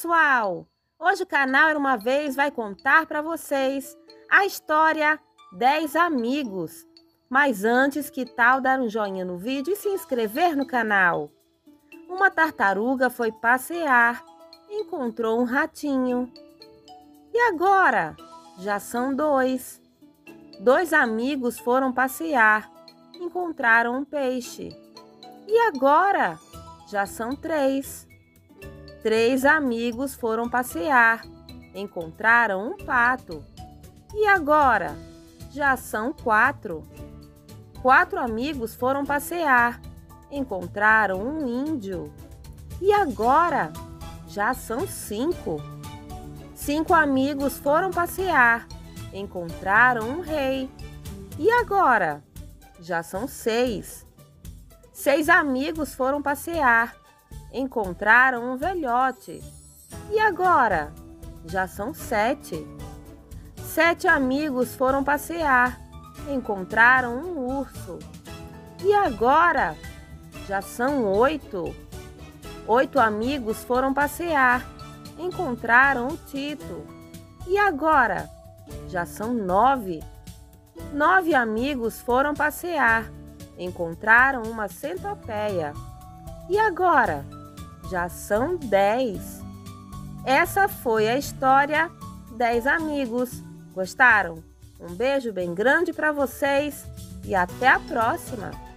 pessoal! Hoje o canal Era Uma Vez vai contar para vocês a história 10 Amigos. Mas antes, que tal dar um joinha no vídeo e se inscrever no canal? Uma tartaruga foi passear, encontrou um ratinho. E agora? Já são dois. Dois amigos foram passear, encontraram um peixe. E agora? Já são três. Três amigos foram passear, encontraram um pato. E agora? Já são quatro. Quatro amigos foram passear, encontraram um índio. E agora? Já são cinco. Cinco amigos foram passear, encontraram um rei. E agora? Já são seis. Seis amigos foram passear, encontraram um velhote. E agora? Já são sete. Sete amigos foram passear, encontraram um urso. E agora? Já são oito. Oito amigos foram passear, encontraram um Tito. E agora? Já são nove. Nove amigos foram passear, encontraram uma centopeia. E agora? Já são dez. Essa foi a história Dez Amigos. Gostaram? Um beijo bem grande para vocês e até a próxima!